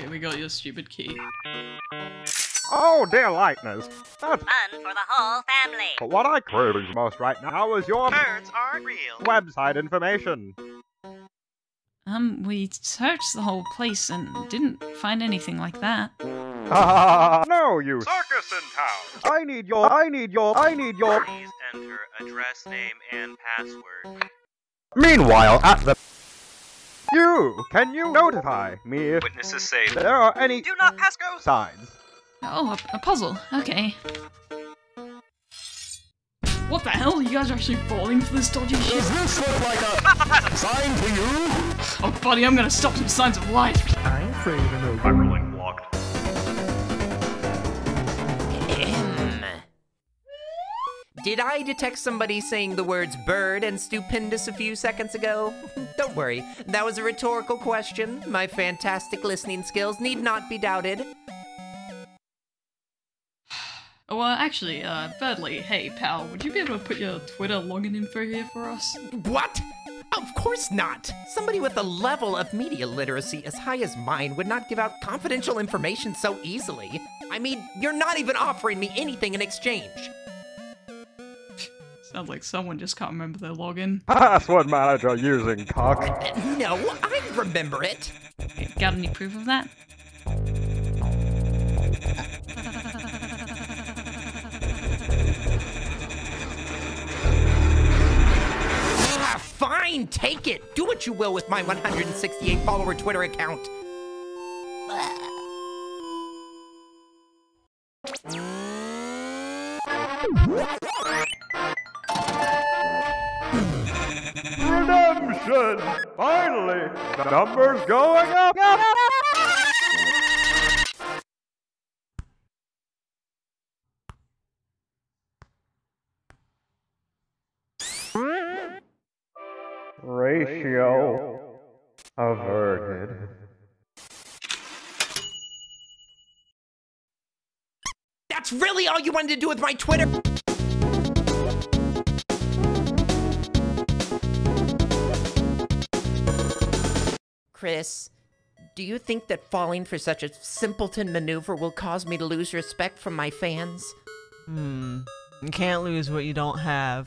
Okay, we got your stupid key. Oh, dear lightness. That's Fun for the whole family. but what I crave most right now is your Birds aren't real. website information. Um, we searched the whole place and didn't find anything like that. Ah, no, you. Circus in town. I need your. I need your. I need your. Please enter address, name, and password. Meanwhile, at the. You, can you notify me if Witnesses say there are any do not pass go. signs? Oh, a, a puzzle. Okay. What the hell? You guys are actually falling for this dodgy shit? Does this look like a sign to you? Oh, buddy, I'm gonna stop some signs of life. I'm afraid of no. Hyperlink Did I detect somebody saying the words bird and stupendous a few seconds ago? Don't worry, that was a rhetorical question. My fantastic listening skills need not be doubted. Well, actually, uh, Berdly, hey, pal, would you be able to put your Twitter login info here for us? What? Of course not! Somebody with a level of media literacy as high as mine would not give out confidential information so easily. I mean, you're not even offering me anything in exchange. Sounds like someone just can't remember their login. Password manager using cock. Uh, No, I remember it. Got any proof of that? Ah, fine, take it. Do what you will with my 168 follower Twitter account. Finally! The number's going up! Ratio averted. That's really all you wanted to do with my Twitter? Kris, do you think that falling for such a simpleton maneuver will cause me to lose respect from my fans? Hmm. You can't lose what you don't have.